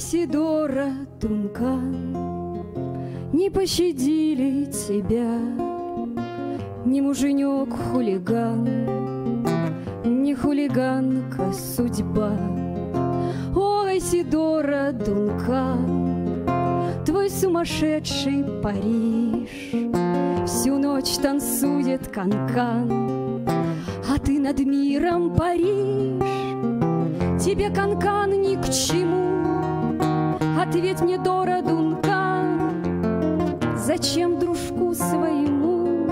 Сидора Дункан, не пощадили тебя, Ни муженек-хулиган, не хулиганка судьба. Ой, Сидора Дункан, твой сумасшедший Париж Всю ночь танцует канкан, а ты над миром паришь. Тебе канкан ни к чему, ответь мне, Дора Дункан, зачем дружку своему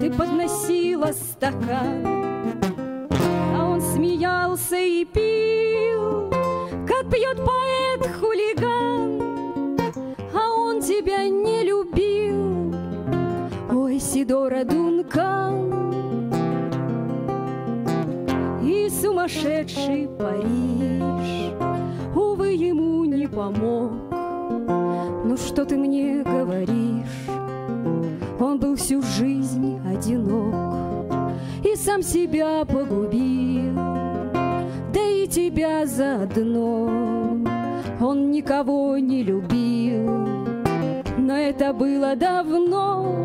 ты подносила стакан? А он смеялся и пил, как пьет поэт-хулиган, а он тебя не любил. Ой, Сидора Дункан, и сумасшедший Париж, увы, ему помог. Ну что ты мне говоришь? Он был всю жизнь одинок и сам себя погубил, да и тебя заодно. Он никого не любил, но это было давно.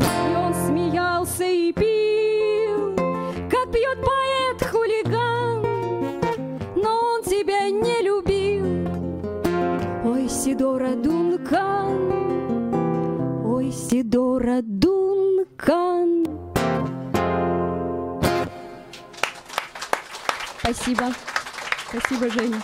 И он смеялся и пил, как пьет поэт-хулиган, Сидора Дункан, ой, Сидора Дункан. Спасибо. Спасибо, Женя.